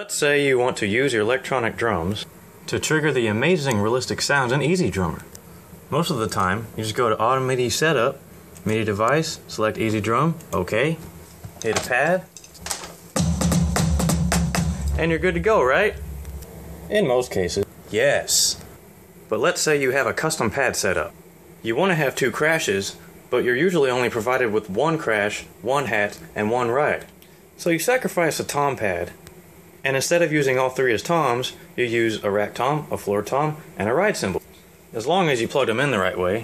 Let's say you want to use your electronic drums to trigger the amazing realistic sounds in EZDrummer. Most of the time, you just go to Audio MIDI Setup, MIDI device, select Easy Drum, OK, hit a pad, and you're good to go, right? In most cases, yes. But let's say you have a custom pad set up. You want to have two crashes, but you're usually only provided with one crash, one hat, and one ride. So you sacrifice a tom pad and instead of using all three as toms, you use a rack tom, a floor tom, and a ride cymbal. As long as you plug them in the right way,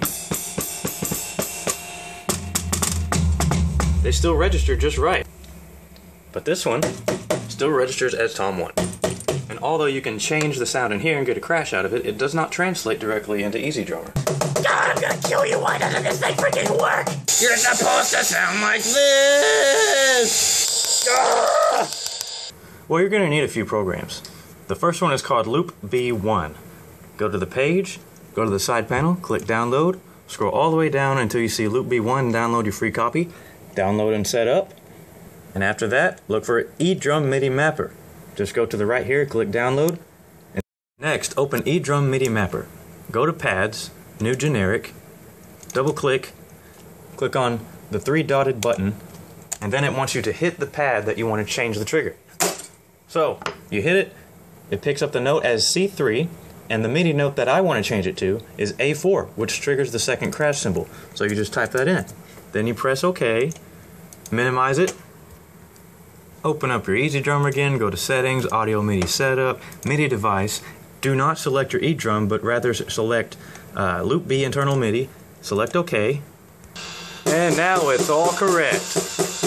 they still register just right. But this one still registers as tom 1. And although you can change the sound in here and get a crash out of it, it does not translate directly into EZDrummer. God, I'm gonna kill you. Why doesn't this thing freaking work? You're supposed to sound like this. Ah! Well, you're going to need a few programs. The first one is called LoopBe1. Go to the page, go to the side panel, click download, scroll all the way down until you see LoopBe1, download your free copy, download and set up. And after that, look for eDrum MIDI Mapper. Just go to the right here, click download. And next, open eDrum MIDI Mapper. Go to pads, new generic, double click, click on the three dotted button, and then it wants you to hit the pad that you want to change the trigger. So you hit it, it picks up the note as C3, and the MIDI note that I want to change it to is A4, which triggers the second crash cymbal. So you just type that in. Then you press OK, minimize it, open up your EZDrummer again, go to Settings, Audio MIDI Setup, MIDI Device. Do not select your E drum, but rather select uh, LoopBe Internal MIDI, select OK, and now it's all correct.